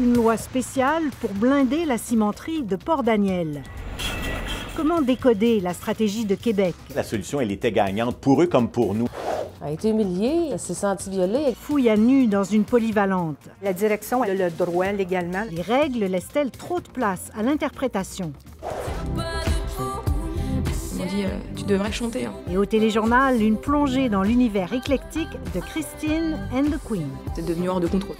Une loi spéciale pour blinder la cimenterie de Port-Daniel. Comment décoder la stratégie de Québec? La solution, elle était gagnante pour eux comme pour nous. Elle a été humiliée, elle s'est sentie violée. Fouille à nu dans une polyvalente. La direction a le droit légalement. Les règles laissent-elles trop de place à l'interprétation? On dit, euh, tu devrais chanter. hein. Et au téléjournal, une plongée dans l'univers éclectique de Christine and the Queen. C'est devenu hors de contrôle.